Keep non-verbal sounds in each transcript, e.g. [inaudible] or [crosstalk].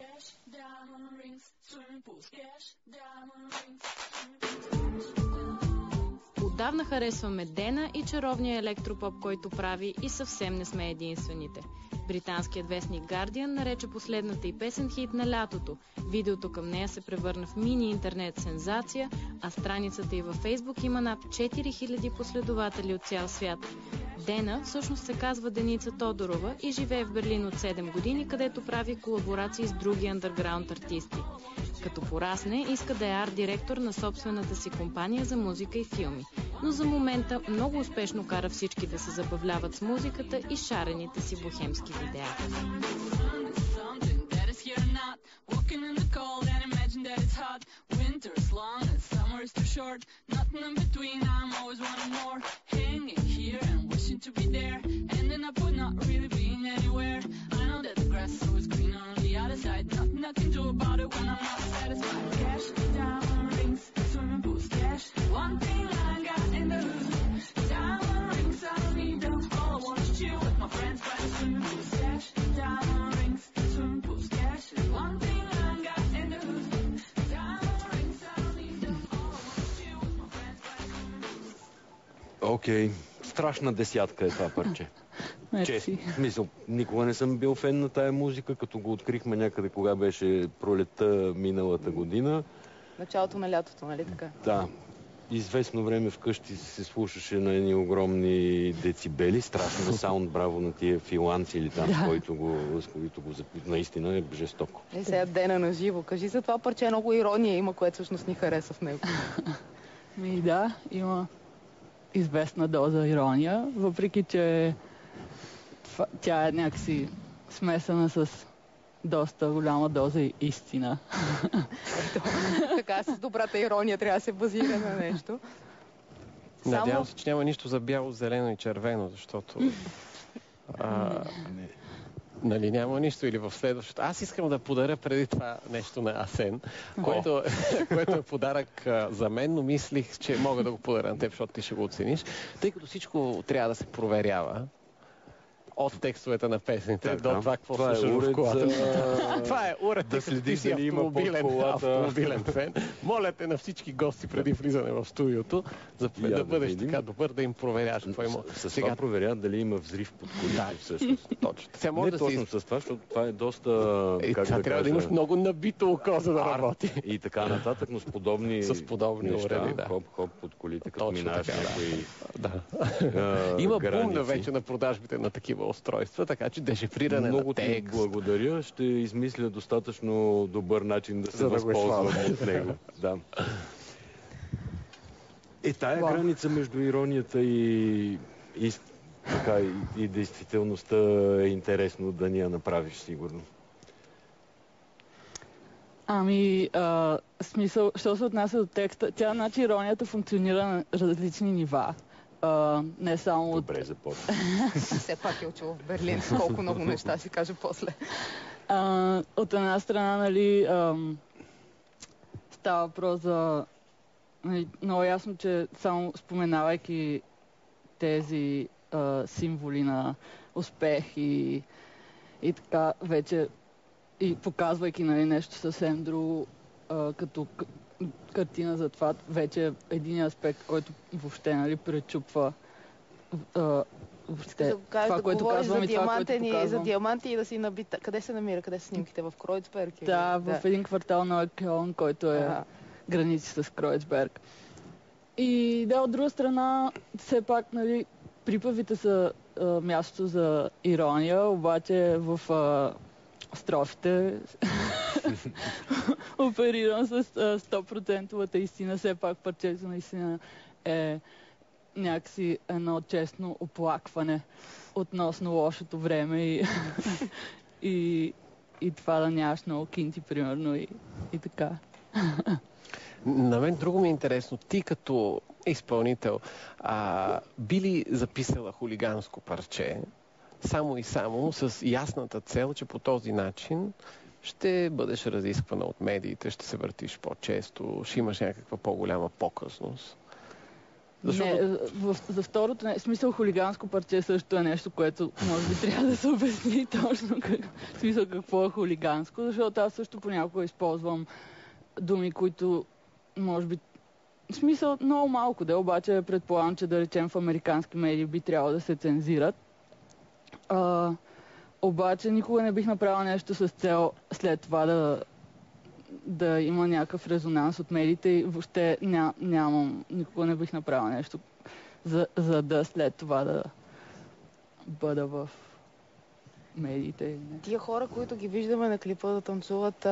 Cash, diamond rings, swimming pools. Cash, diamond rings. Отдавна харесваме Дена и чаровния електропоп, който прави и съвсем не сме единствените. Британският вестник Guardian нарече последната и песен хит на лятото. Видеото към нея се превърна в мини интернет сензация, а страницата и във Фейсбук има над 4000 последователи от цял свят. Дена всъщност се казва Деница Тодорова и живее в Берлин от 7 години, където прави колаборации с други андерграунд артисти. Като порасне, иска да е арт-директор на собствената си компания за музика и филми. Но за момента много успешно кара всички да се забавляват с музиката и шарените си бухемски видеа. Hanging here and wishing to be there. Ending up with not really being anywhere. I know that the grass is always on the other side. Nothing I can do about it when I'm not satisfied. Cash, diamond rings, swimming pools, cash. One thing I got in the hood. Diamond rings, I need them. All I want chill with my friends by the swimming pools, cash. Diamond rings, swimming pools, cash. One thing. Diamond страшна десятка е това парче. Честно. В смисъл, никога не съм бил фен на тая музика, като го открихме някъде, кога беше пролетта миналата година. Началото на лятото, нали така? Да, известно време вкъщи се слушаше на едни огромни децибели, страшно саунд, браво на тия филанци или там, с който го, с които го запи... Наистина е жестоко. Е, сега Дена на живо. Кажи за това парче много ирония има, което всъщност ни хареса в него. [laughs] Ми да, има известна доза ирония, въпреки че тя е някакси смесена с доста голяма доза истина. така, с добрата ирония трябва да се базира на нещо. Надявам се, че няма нищо за бяло, зелено и червено, защото... А, нали, няма нищо или в следващото. Аз искам да подаря преди това нещо на Асен, което, [laughs] което е подарък а, за мен, но мислих, че мога да го подаря на теб, защото ти ще го оцениш. Тъй като всичко трябва да се проверява, от текстовете на песните Так, до да. това какво Това е слушаш в уред колата. за- [laughs] това е уред, да следиш си дали автомобилен, автомобилен фен. Моля те на всички гости преди влизане в студиото, за Я да, да бъдеш видим. така добър да им проверяваш какво има. С, с това проверяват дали има взрив под колите всъщност. [laughs] Точно. Сега може Не да точно се... с това, защото това е доста... Е, как това да трябва да имаш много набито око, за да работи. И така нататък, но с подобни, [laughs] С подобни неща, уреди, да. хоп-хоп под колите, като минаваш така, да. някои Да. Има бум вече на продажбите на такива устройства, така че дешифриране Много на ти текст. благодаря. Ще измисля достатъчно добър начин да се За да възползвам от него. Да. Е, тая Вау. граница между иронията и, и, така, и, и действителността е интересно да ни я направиш, сигурно. Ами, а, смисъл, що се отнася до текста, тя, значи, иронията функционира на различни нива. А, не само от... Добре започва. [laughs] Все пак е учил в Берлин, [laughs] колко много неща си каже после. А, от една страна, нали, ам, става въпрос за... Нали, много ясно, че само споменавайки тези а, символи на успех и, и така вече и показвайки нали, нещо съвсем друго а, като картина за това, вече е един аспект, който въобще нали, пречупва а, въобще, Да кажеш, това, да което казвам за и това, което и за показвам. диаманти и да си набита. Къде се намира? Къде са снимките? В Кройцберг? Да, в един квартал на Кьон, който е Ага. граници с Кройцберг. И да, от друга страна, все пак, нали, припавите са а, място за ирония, обаче в а, строфите [laughs] оперирам с а, 100% истина. Все пак парчето наистина е някакси едно честно оплакване относно лошото време и, [laughs] и, и това да нямаш много кинти, примерно, и, и така. На мен друго ми е интересно. Ти като изпълнител, а, би ли записала хулиганско парче, само и само с ясната цел, че по този начин ще бъдеш разисквана от медиите, ще се въртиш по-често, ще имаш някаква по-голяма показност? Защото... Не, в, за второто, не, смисъл хулиганско парче също е нещо, което може би трябва да се обясни точно как, смисъл какво е хулиганско, защото аз също понякога използвам думи, които може би в смисъл много малко да, обаче предполагам, че да речем в американски медии би трябвало да се цензират. А, обаче никога не бих направила нещо с цел след това да, да има някакъв резонанс от медиите и въобще ня, нямам, никога не бих направила нещо за, за да след това да бъда в медиите. Тия хора, които ги виждаме на клипа да танцуват,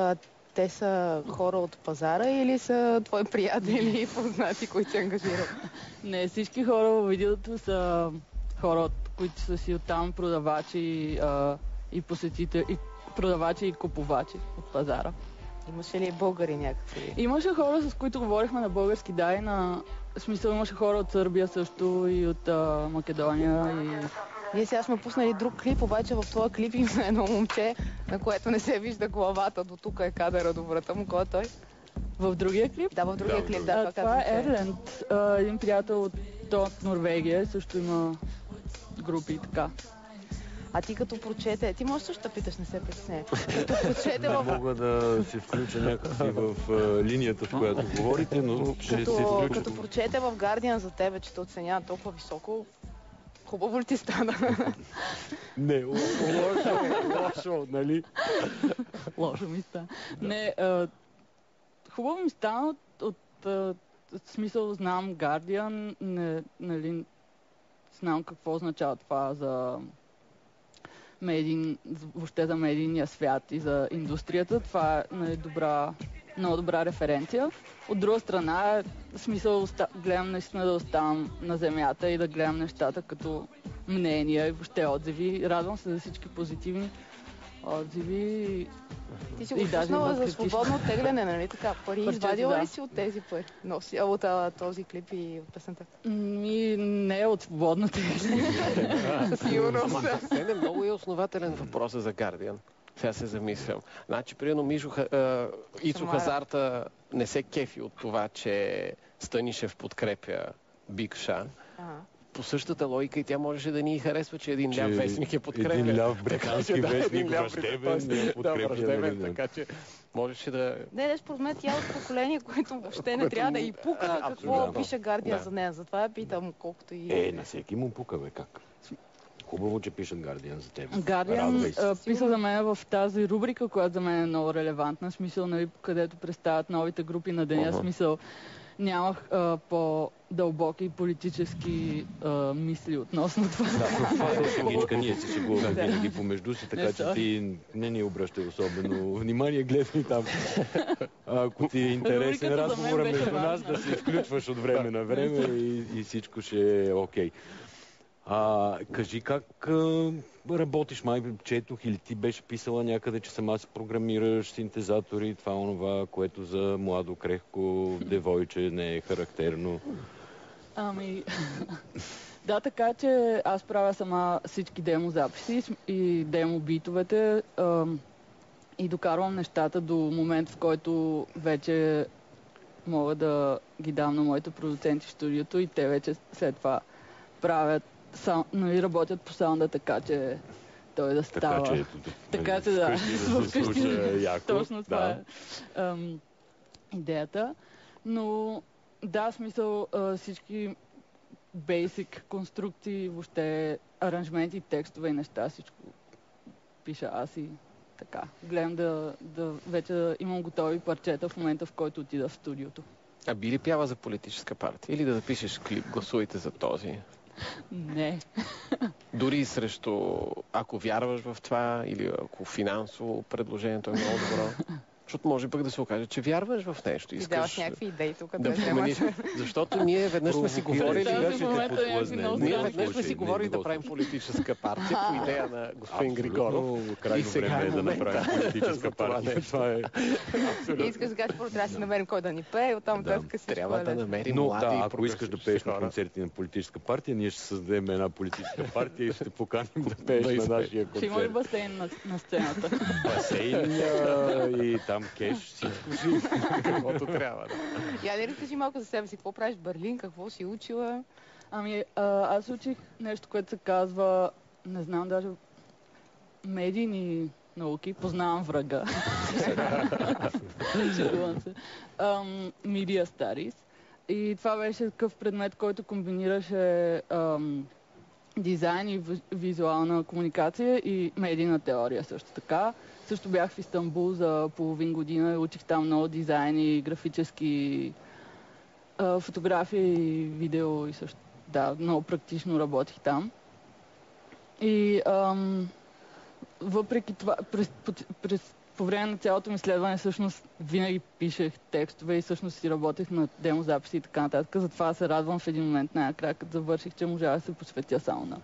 те са хора от пазара или са твои приятели и познати, които се ангажират? [laughs] Не, всички хора в видеото са хора, които са си оттам продавачи а, и посетители, и продавачи и купувачи от пазара. Имаше ли българи някакви? Имаше хора, с които говорихме на български, да, и на... В смисъл имаше хора от Сърбия също и от а, Македония и ние сега сме пуснали друг клип, обаче в този клип има едно момче, на което не се вижда главата. До тук е кадъра до врата му. Кой е той? В другия клип? Да, в другия да, клип, да. А, това е Ерленд, един приятел от, от Норвегия, също има групи и така. А ти като прочете, ти можеш също да питаш, не се притесняй. Като прочете в... Мога да се включа някакси в uh, линията, в която говорите, но ще като, се включа. Като прочете в Guardian за тебе, че те оценяват толкова високо, Хубаво ли ти стана? Не, лошо, лошо, нали? лошо ми стана. Не, а, хубаво ми стана от, от, от смисъл знам Guardian, не, нали, знам какво означава това за медин, въобще за медийния свят и за индустрията. Това е нали, добра много добра референция. От друга страна, смисъл гледам наистина да оставам на земята и да гледам нещата като мнения и въобще отзиви. Радвам се за всички позитивни отзиви. Ти си го пуснала за свободно тегляне, нали така? Пари извадила да. ли си от тези пари? Носи, от а, този клип и от песента? Ми, не от свободно тегляне. [laughs] Със сигурност. Не, много е основателен въпросът за Guardian. Сега се замислям. Значи, примерно, Мишо, Ицо Хазарта не се кефи от това, че Станишев подкрепя Бикша. По същата логика и тя можеше да ни харесва, че един че ляв вестник е подкрепя. Един ляв британски да, вестник, враждебен, не подкрепя. Да, нали, така че можеше да... Не, не, според мен тя е от поколение, което въобще не трябва да и пука какво пише Гардия за нея. Затова я питам, колкото и... Е, на всеки му пука, бе, как? Хубаво, че пишат Guardian за теб. Guardian писа за мен в тази рубрика, която за мен е много релевантна, смисъл, нали, където представят новите групи на деня, uh-huh. смисъл нямах а, по-дълбоки политически а, мисли относно това. Да, [laughs] това е шегичка, ние си шегуваме винаги помежду си, така че ти не ни обръщай особено внимание, гледай там. Ако ти е интересен разговора между нас, да се включваш от време на време и, и всичко ще е окей. Okay. А, кажи как а, работиш, май четох или ти беше писала някъде, че сама си програмираш синтезатори, това онова, което за младо крехко [laughs] девойче не е характерно. Ами, [laughs] да, така че аз правя сама всички демо записи и демо битовете а, и докарвам нещата до момент, в който вече мога да ги дам на моите продуценти в студиото и те вече след това правят сам, нали, работят по саунда така, че той да става. Така че, така, че да, вкъщи. Да точно това да. е ам, идеята. Но да, смисъл всички бейсик конструкции, въобще аранжменти, текстове и неща, всичко пиша аз и така. Гледам да, да вече имам готови парчета в момента, в който отида в студиото. А би ли пява за политическа партия? Или да запишеш клип, гласувайте за този? Не. Дори срещу, ако вярваш в това или ако финансово предложението е много добро. Защото може пък да се окаже, че вярваш в нещо. Искаш... И даваш някакви идеи тук да, да промениш. Защото ние веднъж сме си говорили... Ние веднъж сме си говорили да правим политическа партия по идея на господин Григоров. Крайно време е да направим политическа партия. Това е... Искаш сега, че трябва да си намерим кой да ни пее, оттам да, трябва да намерим Но да, ако искаш да пееш на концерти на политическа партия, ние ще създадем една политическа партия и ще поканим да [laughs] пееш на нашия концерт. Ще има ли басейн на сцената? Басейн и там там кеш, всичко си, [laughs] каквото трябва. Да. Я не разкажи малко за себе си. Какво правиш в Берлин? Какво си учила? Ами, а, аз учих нещо, което се казва, не знам даже, медийни науки, познавам врага. [laughs] Шегувам се. Um, Media Studies. И това беше такъв предмет, който комбинираше um, дизайн и визуална комуникация и медийна теория също така. Също бях в Истанбул за половин година и учих там много дизайн и графически а, фотография и видео и също. Да, много практично работих там. И ам, въпреки това, през, през, по време на цялото ми следване, всъщност винаги пишех текстове и всъщност си работех на демозаписи и така нататък. Затова се радвам в един момент най-накрая, като завърших, че можа да се посветя само на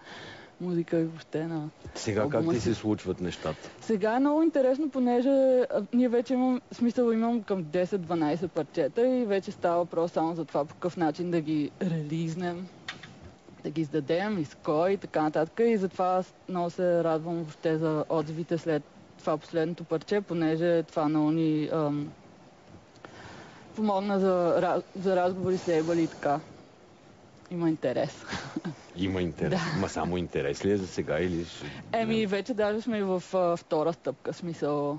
музика и въобще на Сега как ти се случват нещата? Сега е много интересно, понеже ние вече имам, смисъл имам към 10-12 парчета и вече става въпрос само за това по какъв начин да ги релизнем, да ги издадем и с кой и така нататък. И затова много се радвам въобще за отзивите след това последното парче, понеже това много ни ам, помогна за, за разговори с лейбъли и така. Има интерес. Има интерес. [laughs] Да. Ма само интерес ли е за сега или ще... Еми, вече даже сме и в а, втора стъпка. Смисъл,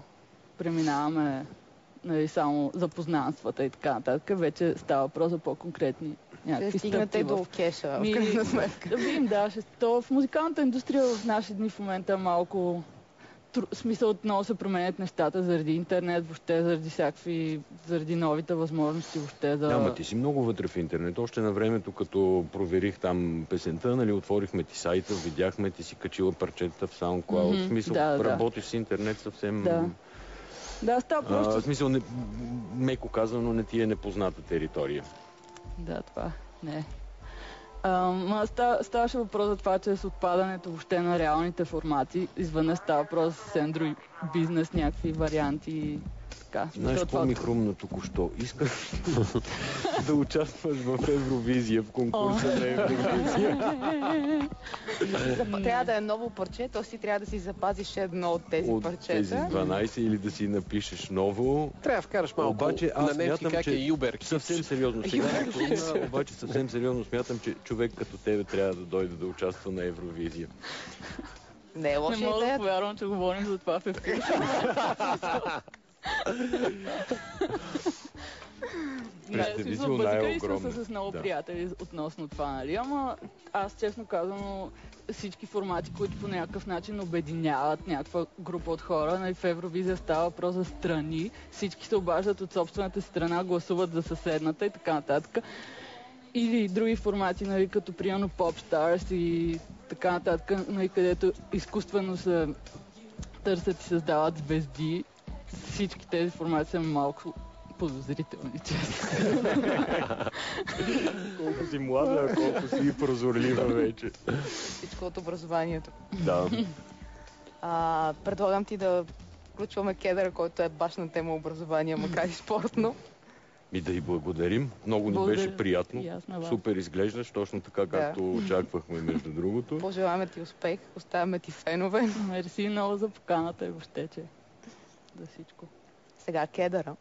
преминаваме нали, само запознанствата и така нататък. Вече става въпрос за по-конкретни някакви стигнете в... до кеша, в крайна сметка. Да видим, да. Ще... То в музикалната индустрия в наши дни в момента е малко смисъл отново се променят нещата заради интернет, въобще заради всякакви, заради новите възможности въобще за... Да, ма ти си много вътре в интернет. Още на времето, като проверих там песента, нали, отворихме ти сайта, видяхме, ти си качила парчета в SoundCloud. Mm-hmm, в смисъл, да, работиш да. с интернет съвсем... Да. Да, става просто... А, в смисъл, не, меко казано, не ти е непозната територия. Да, това не Ама ставаше въпрос за това, че с отпадането въобще на реалните формати, извън става въпрос с Android бизнес, някакви варианти така. Знаеш какво ми хрумна току-що? Искаш [laughs] да участваш в Евровизия, в конкурса на Евровизия. [laughs] трябва да е ново парче, то си трябва да си запазиш едно от тези от парчета. тези 12 или да си напишеш ново. Трябва да вкараш малко обаче, аз на немски как че... е Юбер. Съвсем сериозно. Сега е обаче съвсем сериозно смятам, че човек като тебе трябва да дойде да участва на Евровизия. Не е лоша Не мога да повярвам, че говорим за това в ефир. [laughs] Представи си, най-огромно. с много да. приятели относно това, нали? Ама аз честно казвам, всички формати, които по някакъв начин обединяват някаква група от хора, нали, в Евровизия става въпрос за страни, всички се обаждат от собствената страна, гласуват за съседната и така нататък. Или други формати, нали, като примерно Popstars и така нататък, нали, където изкуствено се търсят и създават звезди всички тези формации са малко подозрителни, честно. [laughs] колко си млада, колко си прозорлива вече. Всичко от образованието. Да. А, предлагам ти да включваме кедъра, който е баш на тема образование, макар и спортно. И да й благодарим. Много ни Благодаря. беше приятно. Ясно, Супер изглеждаш, точно така, както да. очаквахме, между другото. Пожелаваме ти успех, оставяме ти фенове. Мерси много за поканата и въобще, че за всичко. Сега кедъра.